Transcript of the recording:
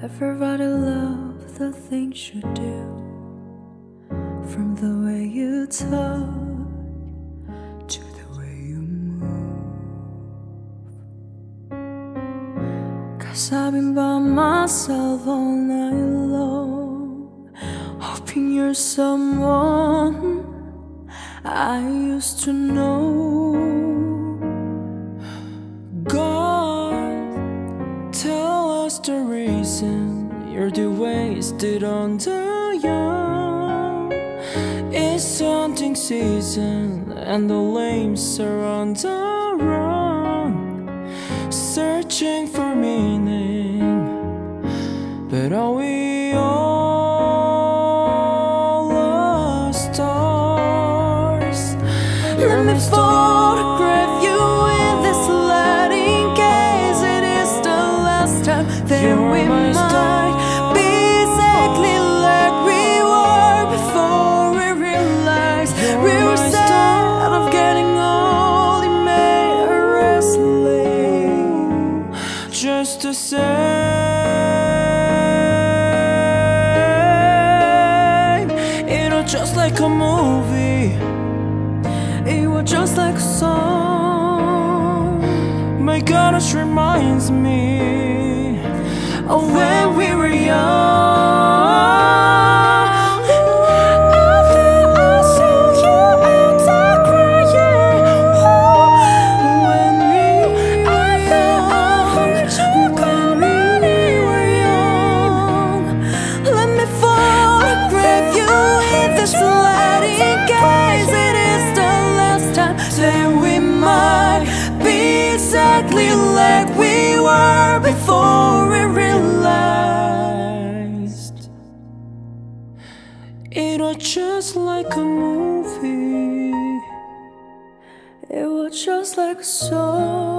Everybody love the things you do? From the way you talk To the way you move. Cause I've been by myself all night long Hoping you're someone I used to know us the reason you're the wasted on the young. It's hunting season and the lames are on the run, searching for meaning. But are we all lost stars? Let me To say, it was just like a movie. It was just like a song My gosh, reminds me of when we were young. In this light in it is the last time that we might be exactly like we were before we realized it was just like a movie. it was just like a song.